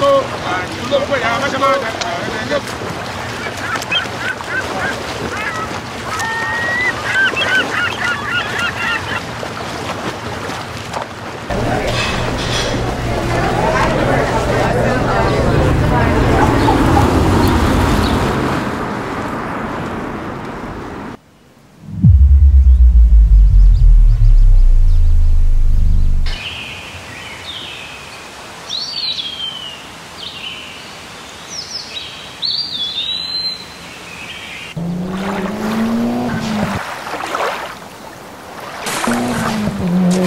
都，哎，都过呀，没什么的 bíbí.